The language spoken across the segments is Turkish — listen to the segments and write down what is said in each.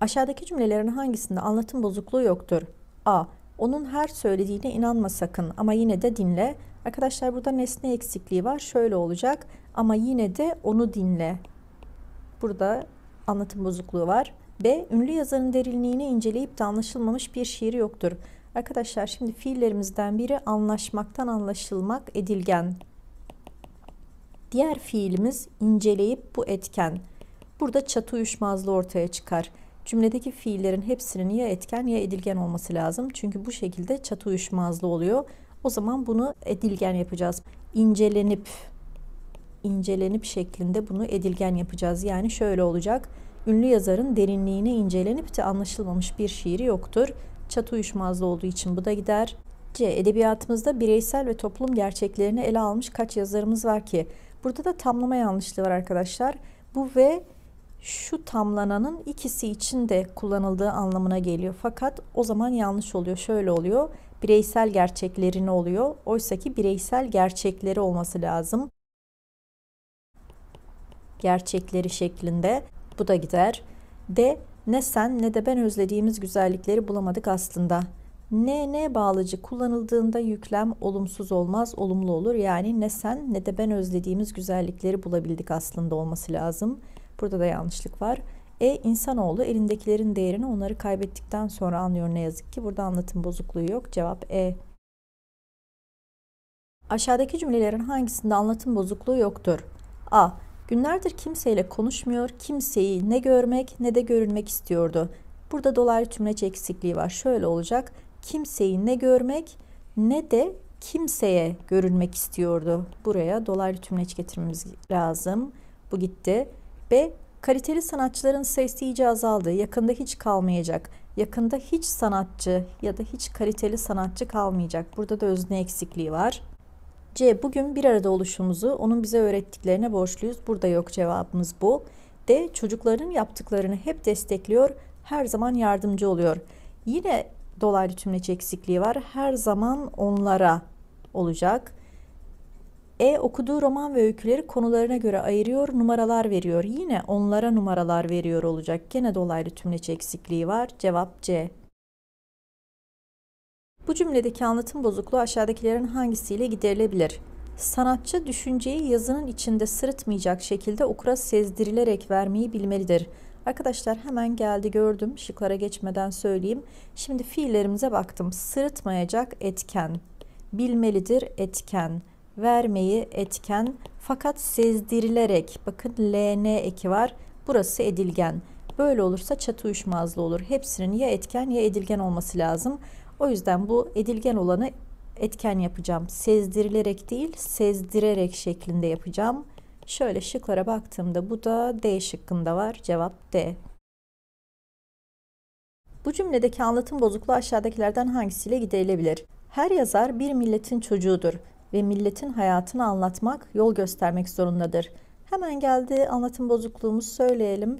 Aşağıdaki cümlelerin hangisinde anlatım bozukluğu yoktur? A. Onun her söylediğine inanma sakın ama yine de dinle. Arkadaşlar burada nesne eksikliği var. Şöyle olacak ama yine de onu dinle. Burada anlatım bozukluğu var. B. Ünlü yazarın derinliğini inceleyip de anlaşılmamış bir şiiri yoktur. Arkadaşlar şimdi fiillerimizden biri anlaşmaktan anlaşılmak edilgen. Diğer fiilimiz inceleyip bu etken. Burada çatı uyuşmazlığı ortaya çıkar. Cümledeki fiillerin hepsinin ya etken ya edilgen olması lazım. Çünkü bu şekilde çatı uyuşmazlığı oluyor. O zaman bunu edilgen yapacağız. İncelenip incelenip şeklinde bunu edilgen yapacağız. Yani şöyle olacak. Ünlü yazarın derinliğine incelenip de anlaşılmamış bir şiiri yoktur. Çatı uyuşmazlığı olduğu için bu da gider. C. Edebiyatımızda bireysel ve toplum gerçeklerini ele almış kaç yazarımız var ki? Burada da tamlama yanlışlığı var arkadaşlar. Bu ve şu tamlananın ikisi için de kullanıldığı anlamına geliyor. Fakat o zaman yanlış oluyor. Şöyle oluyor. Bireysel gerçeklerini oluyor. Oysa ki bireysel gerçekleri olması lazım. Gerçekleri şeklinde. Bu da gider. D. Ne sen ne de ben özlediğimiz güzellikleri bulamadık aslında. Ne ne bağlıcı kullanıldığında yüklem olumsuz olmaz, olumlu olur. Yani ne sen ne de ben özlediğimiz güzellikleri bulabildik aslında olması lazım. Burada da yanlışlık var. E insanoğlu elindekilerin değerini onları kaybettikten sonra anlıyor ne yazık ki. Burada anlatım bozukluğu yok. Cevap E. Aşağıdaki cümlelerin hangisinde anlatım bozukluğu yoktur? A. Günlerdir kimseyle konuşmuyor, kimseyi ne görmek ne de görünmek istiyordu. Burada dolaylı tümleç eksikliği var. Şöyle olacak. Kimseyi ne görmek ne de kimseye görünmek istiyordu. Buraya dolaylı tümleç getirmemiz lazım. Bu gitti. B. Kaliteli sanatçıların sayısı iyice azaldı. Yakında hiç kalmayacak. Yakında hiç sanatçı ya da hiç kaliteli sanatçı kalmayacak. Burada da özne eksikliği var. C. Bugün bir arada oluşumuzu onun bize öğrettiklerine borçluyuz. Burada yok cevabımız bu. D. Çocukların yaptıklarını hep destekliyor. Her zaman yardımcı oluyor. Yine dolaylı tümleç eksikliği var. Her zaman onlara olacak. E okuduğu roman ve öyküleri konularına göre ayırıyor, numaralar veriyor. Yine onlara numaralar veriyor olacak. Gene dolaylı tümleç eksikliği var. Cevap C. Bu cümledeki anlatım bozukluğu aşağıdakilerin hangisiyle giderilebilir? Sanatçı düşünceyi yazının içinde sırıtmayacak şekilde okura sezdirilerek vermeyi bilmelidir. Arkadaşlar hemen geldi gördüm. Şıklara geçmeden söyleyeyim. Şimdi fiillerimize baktım. Sırıtmayacak etken, bilmelidir etken, vermeyi etken fakat sezdirilerek bakın LN eki var. Burası edilgen. Böyle olursa çatı uyuşmazlığı olur. Hepsinin ya etken ya edilgen olması lazım. O yüzden bu edilgen olanı etken yapacağım. Sezdirilerek değil, sezdirerek şeklinde yapacağım. Şöyle şıklara baktığımda bu da D şıkkında var. Cevap D. Bu cümledeki anlatım bozukluğu aşağıdakilerden hangisiyle giderilebilir? Her yazar bir milletin çocuğudur ve milletin hayatını anlatmak, yol göstermek zorundadır. Hemen geldi anlatım bozukluğumuz söyleyelim.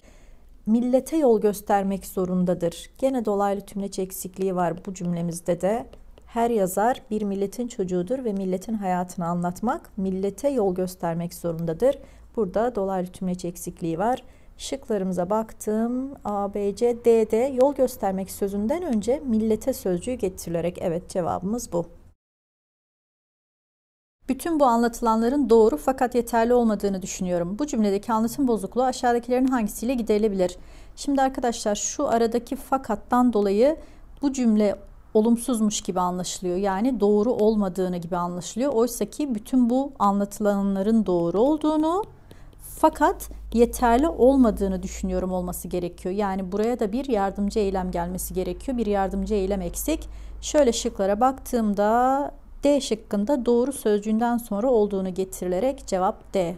Millete yol göstermek zorundadır. Gene dolaylı tümleç eksikliği var bu cümlemizde de. Her yazar bir milletin çocuğudur ve milletin hayatını anlatmak, millete yol göstermek zorundadır. Burada dolaylı tümleç eksikliği var. Şıklarımıza baktım. A, B, C, D, D yol göstermek sözünden önce millete sözcüğü getirilerek evet cevabımız bu. Bütün bu anlatılanların doğru fakat yeterli olmadığını düşünüyorum. Bu cümledeki anlatım bozukluğu aşağıdakilerin hangisiyle giderilebilir? Şimdi arkadaşlar şu aradaki fakattan dolayı bu cümle olumsuzmuş gibi anlaşılıyor. Yani doğru olmadığını gibi anlaşılıyor. Oysa ki bütün bu anlatılanların doğru olduğunu fakat yeterli olmadığını düşünüyorum olması gerekiyor. Yani buraya da bir yardımcı eylem gelmesi gerekiyor. Bir yardımcı eylem eksik. Şöyle şıklara baktığımda D şıkkında doğru sözcüğünden sonra olduğunu getirilerek cevap D.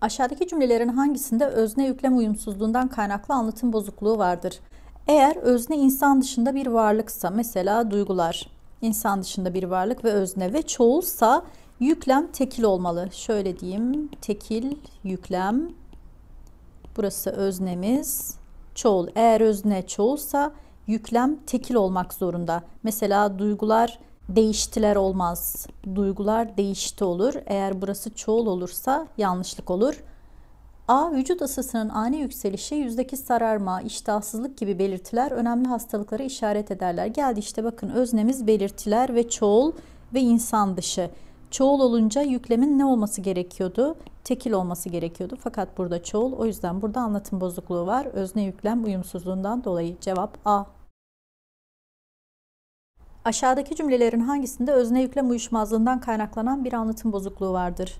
Aşağıdaki cümlelerin hangisinde özne yüklem uyumsuzluğundan kaynaklı anlatım bozukluğu vardır? Eğer özne insan dışında bir varlıksa mesela duygular insan dışında bir varlık ve özne ve çoğulsa yüklem tekil olmalı. Şöyle diyeyim tekil yüklem burası öznemiz çoğul. Eğer özne çoğulsa yüklem tekil olmak zorunda. Mesela duygular değiştiler olmaz. Duygular değişti olur. Eğer burası çoğul olursa yanlışlık olur. A. Vücut ısısının ani yükselişi, yüzdeki sararma, iştahsızlık gibi belirtiler önemli hastalıklara işaret ederler. Geldi işte bakın öznemiz belirtiler ve çoğul ve insan dışı. Çoğul olunca yüklemin ne olması gerekiyordu? Tekil olması gerekiyordu. Fakat burada çoğul o yüzden burada anlatım bozukluğu var. Özne yüklem uyumsuzluğundan dolayı cevap A. Aşağıdaki cümlelerin hangisinde özne yüklem uyuşmazlığından kaynaklanan bir anlatım bozukluğu vardır?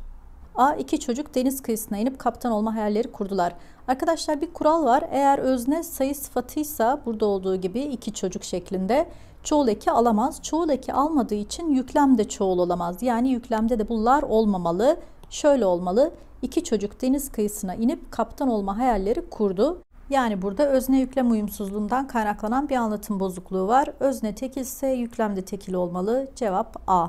A. iki çocuk deniz kıyısına inip kaptan olma hayalleri kurdular. Arkadaşlar bir kural var. Eğer özne sayı sıfatıysa burada olduğu gibi iki çocuk şeklinde çoğul eki alamaz. Çoğul eki almadığı için yüklem de çoğul olamaz. Yani yüklemde de bunlar olmamalı. Şöyle olmalı. İki çocuk deniz kıyısına inip kaptan olma hayalleri kurdu. Yani burada özne yüklem uyumsuzluğundan kaynaklanan bir anlatım bozukluğu var. Özne tekilse yüklem de tekil olmalı. Cevap A.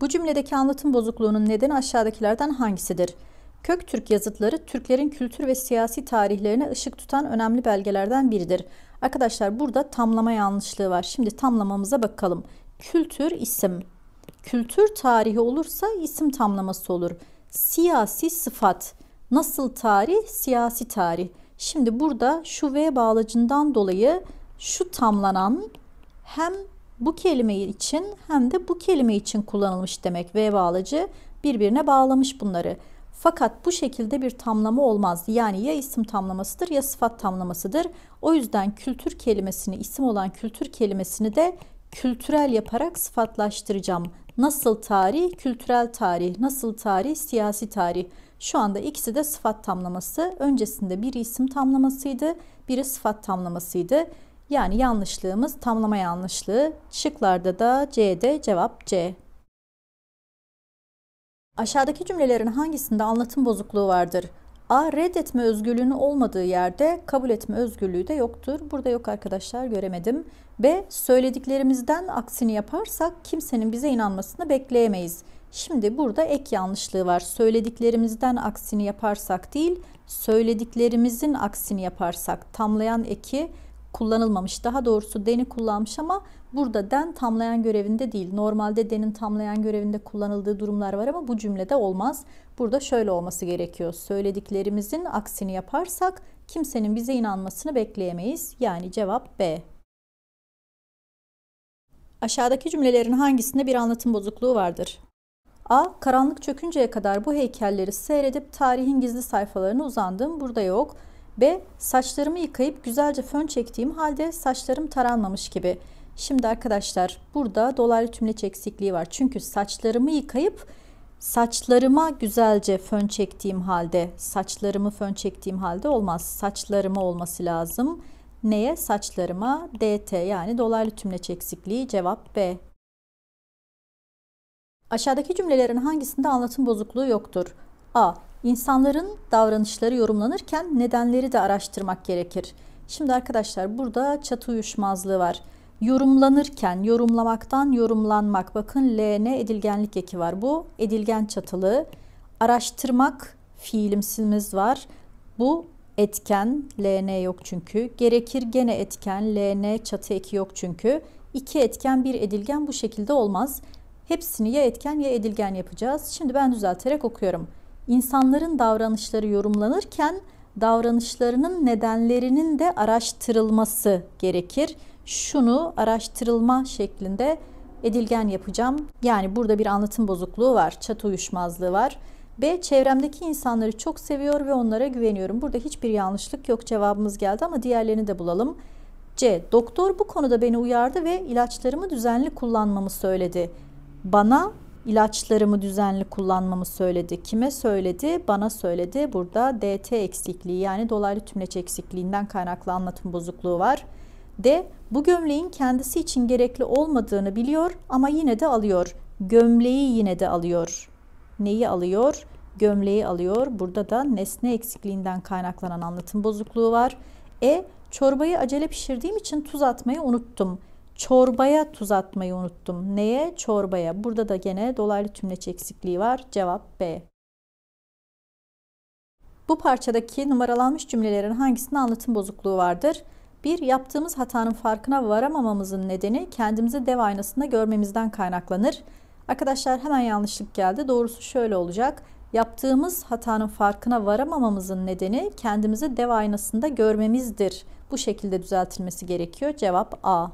Bu cümledeki anlatım bozukluğunun nedeni aşağıdakilerden hangisidir? Köktürk yazıtları Türklerin kültür ve siyasi tarihlerine ışık tutan önemli belgelerden biridir. Arkadaşlar burada tamlama yanlışlığı var. Şimdi tamlamamıza bakalım. Kültür isim. Kültür tarihi olursa isim tamlaması olur. Siyasi sıfat. Nasıl tarih? Siyasi tarih. Şimdi burada şu V bağlacından dolayı şu tamlanan hem bu kelime için hem de bu kelime için kullanılmış demek. V bağlacı birbirine bağlamış bunları. Fakat bu şekilde bir tamlama olmaz. Yani ya isim tamlamasıdır ya sıfat tamlamasıdır. O yüzden kültür kelimesini, isim olan kültür kelimesini de kültürel yaparak sıfatlaştıracağım. Nasıl tarih? Kültürel tarih. Nasıl tarih? Siyasi tarih. Şu anda ikisi de sıfat tamlaması. Öncesinde biri isim tamlamasıydı, biri sıfat tamlamasıydı. Yani yanlışlığımız tamlama yanlışlığı. Şıklarda da C'de cevap C. Aşağıdaki cümlelerin hangisinde anlatım bozukluğu vardır? A. Reddetme özgürlüğünün olmadığı yerde kabul etme özgürlüğü de yoktur. Burada yok arkadaşlar göremedim. B. Söylediklerimizden aksini yaparsak kimsenin bize inanmasını bekleyemeyiz. Şimdi burada ek yanlışlığı var. Söylediklerimizden aksini yaparsak değil, söylediklerimizin aksini yaparsak tamlayan eki kullanılmamış. Daha doğrusu deni kullanmış ama burada den tamlayan görevinde değil. Normalde denin tamlayan görevinde kullanıldığı durumlar var ama bu cümlede olmaz. Burada şöyle olması gerekiyor. Söylediklerimizin aksini yaparsak kimsenin bize inanmasını bekleyemeyiz. Yani cevap B. Aşağıdaki cümlelerin hangisinde bir anlatım bozukluğu vardır? A. Karanlık çökünceye kadar bu heykelleri seyredip tarihin gizli sayfalarına uzandım. Burada yok. B. Saçlarımı yıkayıp güzelce fön çektiğim halde saçlarım taranmamış gibi. Şimdi arkadaşlar burada dolaylı tümleç eksikliği var. Çünkü saçlarımı yıkayıp saçlarıma güzelce fön çektiğim halde, saçlarımı fön çektiğim halde olmaz. Saçlarıma olması lazım. Neye? Saçlarıma DT yani dolaylı tümleç eksikliği cevap B. Aşağıdaki cümlelerin hangisinde anlatım bozukluğu yoktur? A. İnsanların davranışları yorumlanırken nedenleri de araştırmak gerekir. Şimdi arkadaşlar burada çatı uyuşmazlığı var. Yorumlanırken, yorumlamaktan yorumlanmak. Bakın LN edilgenlik eki var. Bu edilgen çatılı. Araştırmak fiilimsimiz var. Bu etken, LN yok çünkü. Gerekir gene etken, LN çatı eki yok çünkü. İki etken bir edilgen bu şekilde olmaz. Hepsini ya etken ya edilgen yapacağız. Şimdi ben düzelterek okuyorum. İnsanların davranışları yorumlanırken davranışlarının nedenlerinin de araştırılması gerekir. Şunu araştırılma şeklinde edilgen yapacağım. Yani burada bir anlatım bozukluğu var, çatı uyuşmazlığı var. B. Çevremdeki insanları çok seviyor ve onlara güveniyorum. Burada hiçbir yanlışlık yok. Cevabımız geldi ama diğerlerini de bulalım. C. Doktor bu konuda beni uyardı ve ilaçlarımı düzenli kullanmamı söyledi. Bana ilaçlarımı düzenli kullanmamı söyledi. Kime söyledi? Bana söyledi. Burada DT eksikliği yani dolaylı tümleç eksikliğinden kaynaklı anlatım bozukluğu var. D. Bu gömleğin kendisi için gerekli olmadığını biliyor ama yine de alıyor. Gömleği yine de alıyor. Neyi alıyor? Gömleği alıyor. Burada da nesne eksikliğinden kaynaklanan anlatım bozukluğu var. E. Çorbayı acele pişirdiğim için tuz atmayı unuttum. Çorbaya tuz atmayı unuttum. Neye? Çorbaya. Burada da gene dolaylı tümleç eksikliği var. Cevap B. Bu parçadaki numaralanmış cümlelerin hangisinde anlatım bozukluğu vardır? Bir, yaptığımız hatanın farkına varamamamızın nedeni kendimizi dev aynasında görmemizden kaynaklanır. Arkadaşlar hemen yanlışlık geldi. Doğrusu şöyle olacak. Yaptığımız hatanın farkına varamamamızın nedeni kendimizi dev aynasında görmemizdir. Bu şekilde düzeltilmesi gerekiyor. Cevap A.